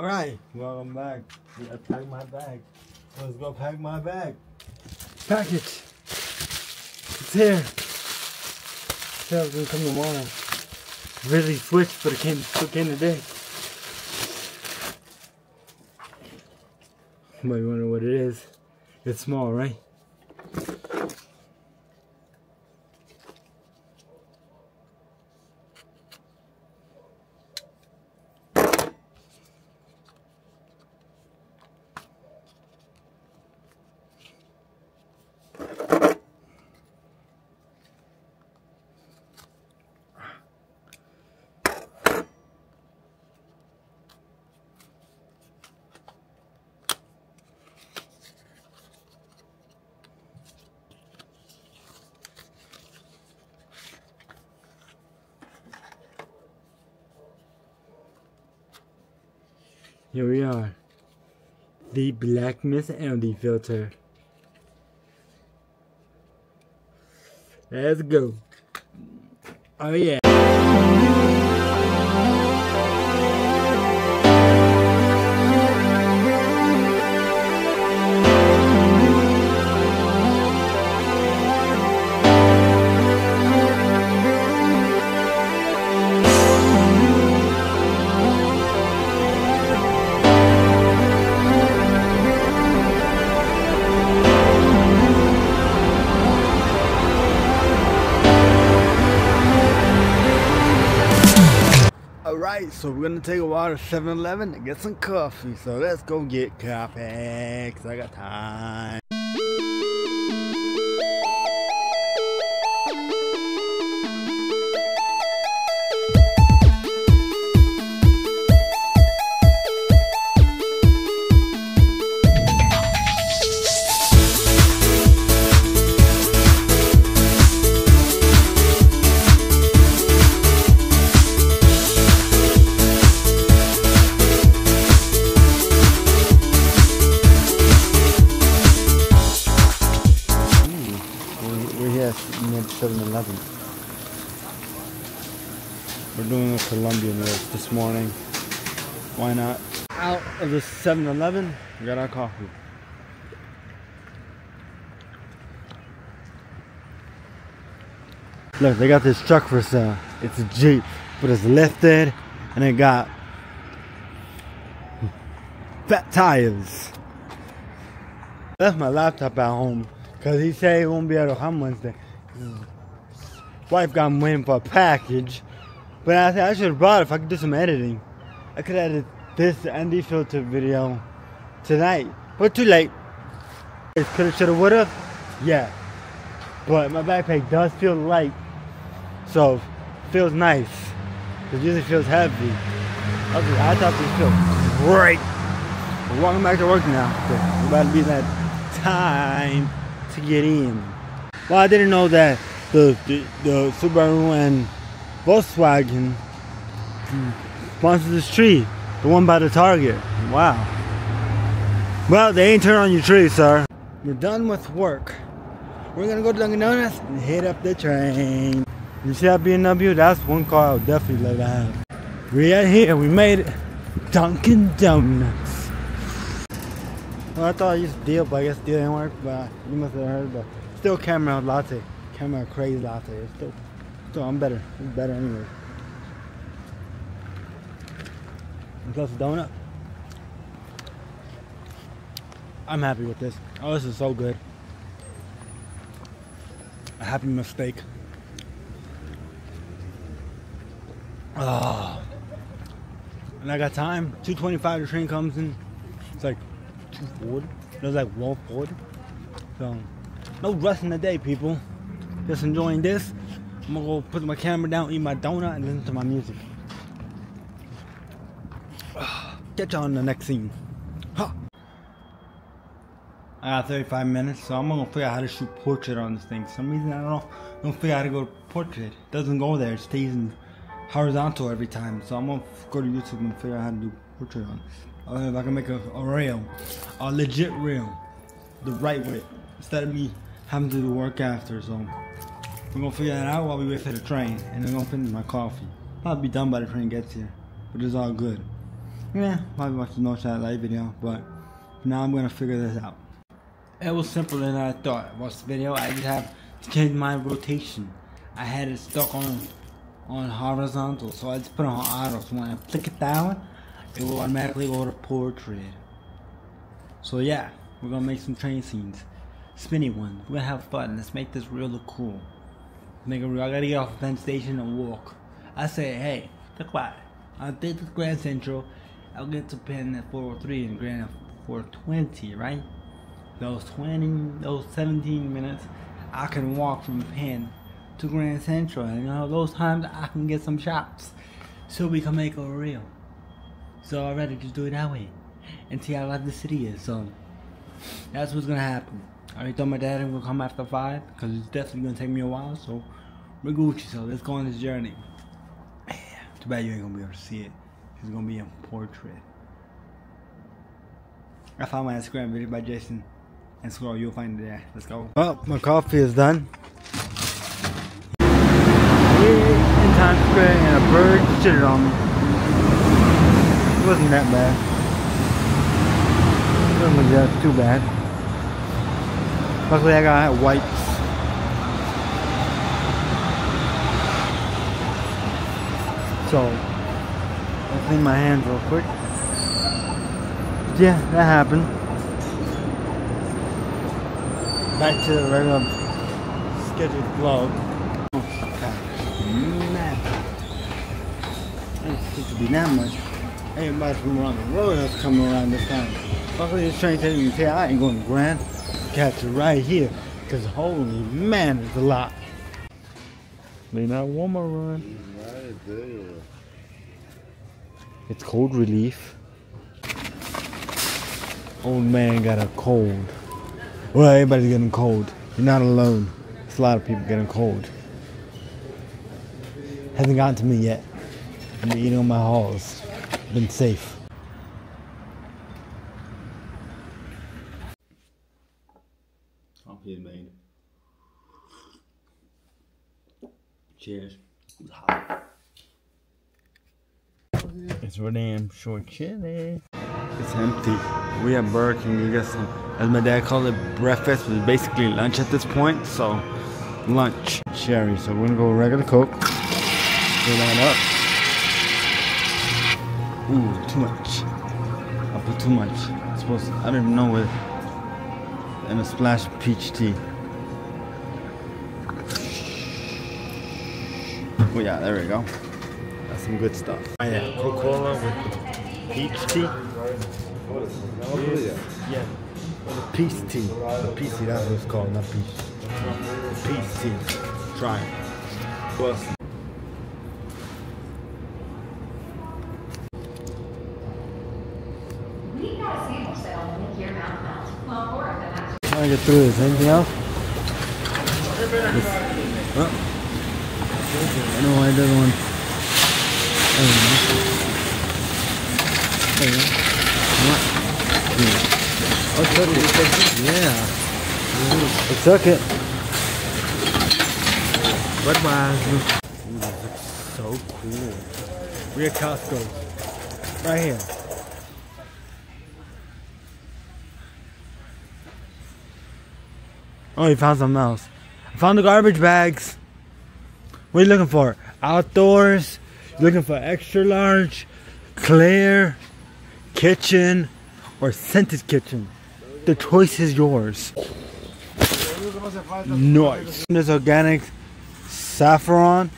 All right, welcome back. I my bag. Let's go pack my bag. Package. It's here. Said it was gonna come tomorrow. Really switched, but it came, it came today. You might wonder what it is. It's small, right? Here we are. The Black Mist ND filter. Let's go. Oh yeah. Alright, so we're gonna take a walk to 7 Eleven and get some coffee. So let's go get coffee, cause I got time. This morning. Why not? Out of the 7 Eleven, we got our coffee. Look, they got this truck for sale. It's a Jeep, but it's lifted and it got fat tires. Left my laptop at home because he said he won't be able to come Wednesday. His wife got him waiting for a package. But I I should have brought if I could do some editing. I could edit this ND filter video tonight. But too late. It Coulda, shoulda, woulda? Yeah. But my backpack does feel light. So, feels nice. It usually feels heavy. I, thought this felt great. We're walking back to work now. About to be that time to get in. Well, I didn't know that the the, the Subaru and Volkswagen sponsors this tree, the one by the Target. Wow. Well, they ain't turn on your tree, sir. We're done with work. We're gonna go to Dunkin' Donuts and hit up the train. You see that BMW? That's one car I would definitely love to have. We are here. We made it. Dunkin' Donuts. Well, I thought I used deal, but I guess deal didn't work. But you must have heard. But still, camera latte, camera crazy latte. It's still, still, I'm better. It's better anyway. And plus a donut. I'm happy with this. Oh, this is so good. A happy mistake. Oh. And I got time. 225 the train comes in. It's like 240. It was like 140. So no rush in the day, people. Just enjoying this. I'm gonna go put my camera down, eat my donut, and listen to my music. Catch y'all in the next scene. Ha! I got 35 minutes, so I'm gonna figure out how to shoot portrait on this thing. For some reason, I don't know. I don't figure out how to go to portrait. It doesn't go there. It stays in horizontal every time. So I'm gonna go to YouTube and figure out how to do portrait on. Or if I can make a, a reel, a legit reel, the right way, instead of me having to do work after. So we're gonna figure that out while we wait for the train, and I'm gonna finish my coffee. I'll be done by the train gets here, but it's all good. Yeah, probably watch the No Shot Light video, but now I'm gonna figure this out. It was simpler than I thought. Watch the video, I just have to change my rotation. I had it stuck on on horizontal, so I just put it on auto. So when I flick it down, it will automatically go to portrait. So yeah, we're gonna make some train scenes. Spinny ones. We're gonna have fun. Let's make this really cool. Real. I gotta get off the Penn Station and walk. I say, hey, look what? I'll take the Grand Central. I'll get to Penn at 403 and Grand at 420, right? Those 20, those 17 minutes, I can walk from Penn to Grand Central. And you know, those times I can get some shots. So we can make it real. So I'd rather just do it that way. And see how live the city is. So that's what's gonna happen. I already told my dad I'm gonna come after five because it's definitely gonna take me a while. So we're Gucci. So let's go on this journey. Too bad you ain't gonna be able to see it. It's gonna be a portrait. I found my Instagram video by Jason and scroll. You'll find it there. Let's go. Well, my coffee is done. In Times Square and a bird shitted on me. It wasn't that bad. It wasn't that too bad. Luckily I got wipes. So, I'll clean my hands real quick. Yeah, that happened. Back to the regular scheduled vlog. Man, I didn't think to be that much. Everybody from around the world that's coming around this time. Luckily this train taking me here. I ain't going to Grand. Catch it right here. Cause holy man, it's a lot. May not want to run. It's cold relief. Old man got a cold. Well, everybody's getting cold. You're not alone. It's a lot of people getting cold. Hasn't gotten to me yet. I've been eating on my halls. Been safe. Coffee is made. Cheers. It's hot. It's real damn short chili. It's empty. We have Burger King. We got some, as my dad called it, breakfast, but it's basically lunch at this point. So, lunch. Cherry. So we're gonna go regular Coke. Fill that up. Ooh, too much. I put too much. It's supposed to, I don't even know what. And a splash of peach tea. Oh yeah, there we go. That's some good stuff. Oh yeah, Coca-Cola with peach tea. Yeah. Peace tea. The peace tea, that's what it's called, not peach. Peace tea. Try it. Well, We got a sample sale of mid-year mouth melt. Well, four of them actually. trying to get through this. Anything else? Well, I know why it doesn't want. There we go. Oh, took it. Yeah. It took it. Budweiser. Ooh, this looks so cool. We're at Costco. Right here. Oh, you found something else. I found the garbage bags. What are you looking for? Outdoors? You looking for extra large, clear, kitchen, or scented kitchen? The choice is yours. Nice. This organic saffron.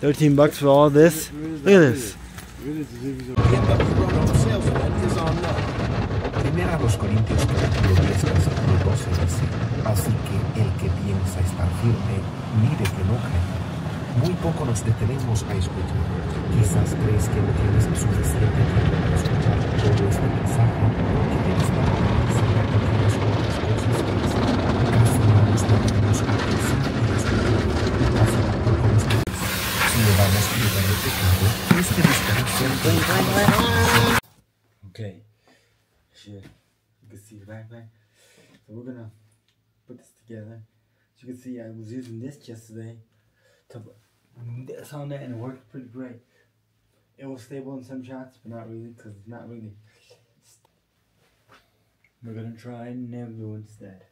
13 bucks for all this. Look at this. Primera a los Corintios capítulo 10 versículo 12 dice, así que el que piensa estar firme, mire que no caiga. Muy poco nos detenemos a escuchar. Quizás crees que no tienes suficiente tiempo para escuchar todo este mensaje, que tienes para analizar pequeñas otras cosas que dicen. Casi no nos detenemos a pensar y escuchar. Casi tampoco nos detenemos. Si le damos lugar al pecado, este distracción Okay. Shit. You can see the backpack. So we're gonna put this together. As you can see, I was using this yesterday to put this on there and it worked pretty great. it was stable in some shots, but not really, because it's not really. We're gonna try Neblu instead.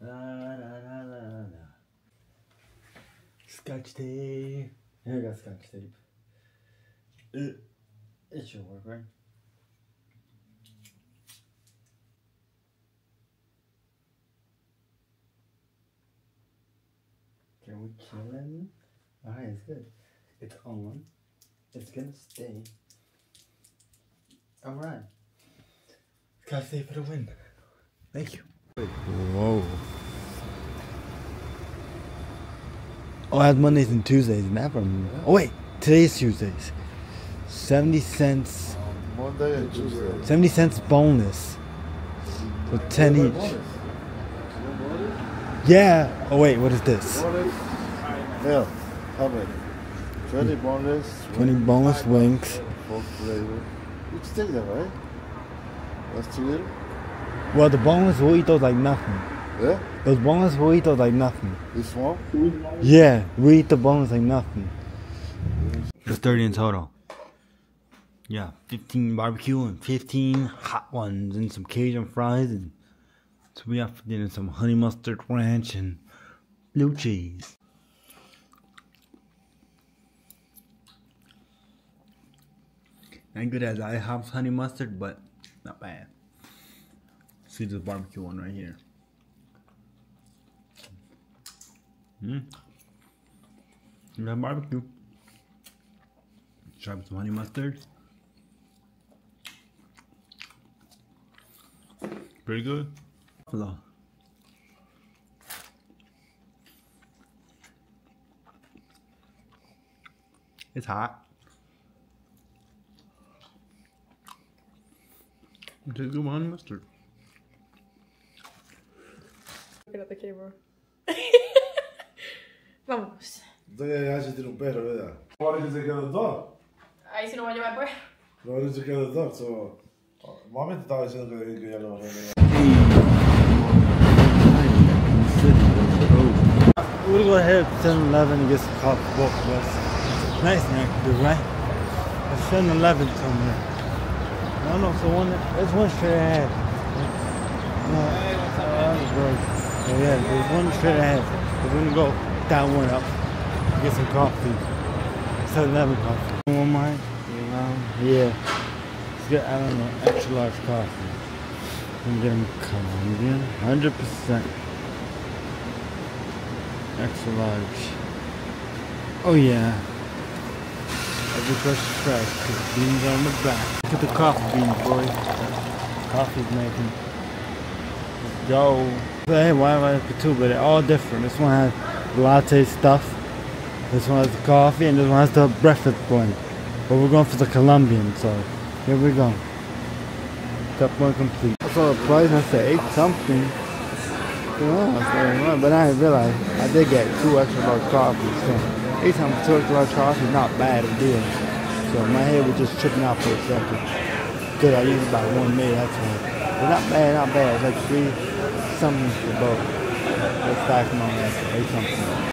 La la la la la. Scotch tape. Here I got scotch tape. It should work, right? We chilling. Alright, it's good. It's on. It's gonna stay. Alright. Gotta stay for the win. Thank you. Whoa. Oh, I had Mondays and Tuesdays. Never. Oh wait, today's Tuesdays. Seventy cents. Monday and Tuesday. Seventy cents bonus. So ten each. Yeah. Oh wait, what is this? Bonus. Yeah. How many? 20 mm. bonus. Twenty bonus wings. Four flavor. You just take that, right? That's too little? Well, the boneless burritos like nothing. Yeah? Those boneless burritos like nothing. This one? Yeah, we eat the bones like nothing. There's 30 in total. Yeah, 15 barbecue and 15 hot ones and some Cajun fries and so we have for dinner some honey mustard ranch and blue cheese. Not good as IHOP's honey mustard, but not bad. See this barbecue one right here. Mm. You got barbecue. Try some honey mustard. Pretty good. Hello. It's hot. It's a good honey mustard. Looking at the camera. Vamos. Entonces ya se tiene un perro, ¿verdad? Why did ah, you get a dog? Ahí sí no va a llevar pues. Why did you get a dog? So, mami te estaba diciendo que, que ya lo We're gonna go ahead to 7 Eleven and get some coffee both of us. Nice snack to do, right? There's 7 Eleven somewhere. No, no, so one, that, there's one straight ahead. No, uh, bro. Oh, yeah, there's one straight ahead. We're gonna go down one up, get some coffee. 7 Eleven coffee. One more? Yeah. Let's get, I don't know, extra large coffee. I'm getting Colombian, 100%. Extra large. Oh yeah. Fresh. Put the beans on the back. Look at the coffee beans, boy. Coffee's making. Go. Hey, why have I put two? But they're all different. This one has latte stuff. This one has the coffee, and this one has the breakfast one. But we're going for the Colombian, so here we go. Step one complete. I saw the price. I said eight something. Yeah, so, but I didn't realize I did get two extra large coffees. So each time two extra large coffees, not bad at deal. So my head was just tripping out for a second. Good, I used about one minute, that's all. But not bad, not bad. Like three something for both. Let's stack them on that. Eight something.